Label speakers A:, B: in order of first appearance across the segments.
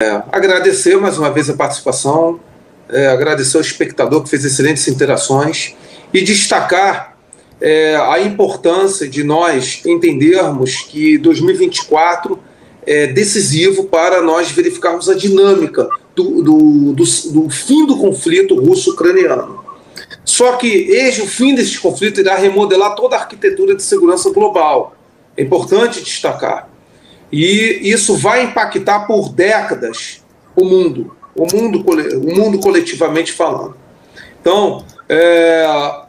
A: É, agradecer mais uma vez a participação, é, agradecer ao espectador que fez excelentes interações e destacar é, a importância de nós entendermos que 2024 é decisivo para nós verificarmos a dinâmica do, do, do, do fim do conflito russo-ucraniano. Só que esse, o fim desse conflito irá remodelar toda a arquitetura de segurança global. É importante destacar. E isso vai impactar por décadas o mundo, o mundo, o mundo coletivamente falando. Então, é,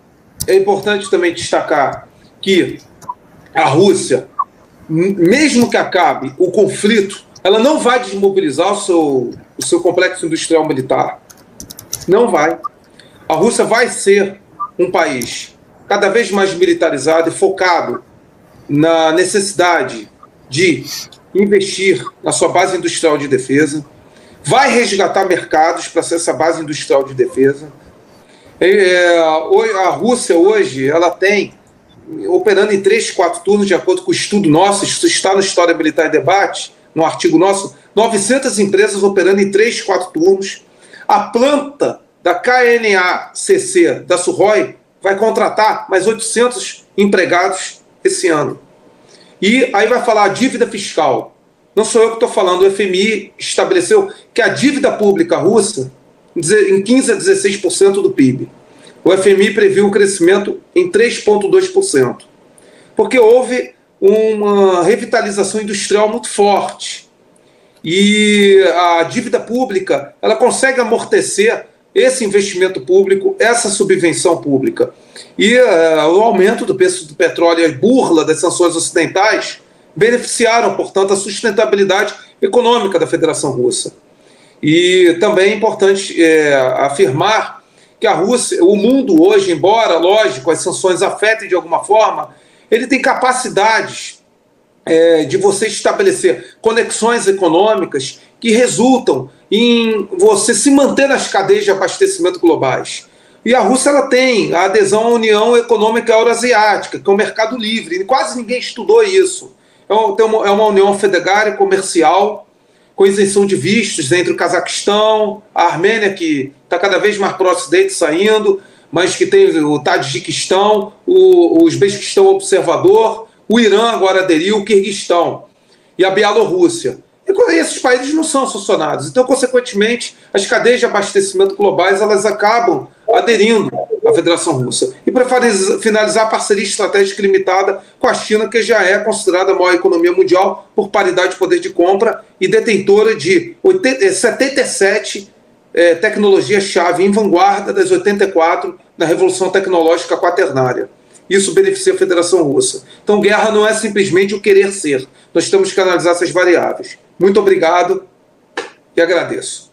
A: é importante também destacar que a Rússia, mesmo que acabe o conflito, ela não vai desmobilizar o seu, o seu complexo industrial militar. Não vai. A Rússia vai ser um país cada vez mais militarizado e focado na necessidade de investir na sua base industrial de defesa, vai resgatar mercados para ser essa base industrial de defesa. É, a Rússia hoje ela tem operando em três, quatro turnos, de acordo com o estudo nosso, isso está no História Militar e Debate, no artigo nosso, 900 empresas operando em três, quatro turnos. A planta da KNACC da Surroi vai contratar mais 800 empregados esse ano. E aí vai falar a dívida fiscal. Não sou eu que estou falando, o FMI estabeleceu que a dívida pública russa em 15 a 16% do PIB. O FMI previu um crescimento em 3,2%, porque houve uma revitalização industrial muito forte. E a dívida pública ela consegue amortecer esse investimento público, essa subvenção pública. E uh, o aumento do preço do petróleo e a burla das sanções ocidentais beneficiaram, portanto, a sustentabilidade econômica da Federação Russa. E também é importante é, afirmar que a Rússia, o mundo hoje, embora, lógico, as sanções afetem de alguma forma, ele tem capacidades é, de você estabelecer conexões econômicas que resultam em você se manter nas cadeias de abastecimento globais. E a Rússia ela tem a adesão à União Econômica Euroasiática, que é o um mercado livre. Quase ninguém estudou isso. É uma, é uma união fedegária comercial, com isenção de vistos entre o Cazaquistão, a Armênia, que está cada vez mais próximo Ocidente saindo, mas que tem o Tadjiquistão, o, o Uzbequistão observador, o Irã agora aderiu, o Quirguistão e a Bielorrússia. E esses países não são sancionados. Então, consequentemente, as cadeias de abastecimento globais elas acabam aderindo à Federação Russa. E para finalizar, a parceria estratégica limitada com a China, que já é considerada a maior economia mundial por paridade de poder de compra e detentora de 80, 77 é, tecnologias-chave em vanguarda das 84 na Revolução Tecnológica Quaternária. Isso beneficia a Federação Russa. Então, guerra não é simplesmente o querer ser. Nós temos que analisar essas variáveis. Muito obrigado e agradeço.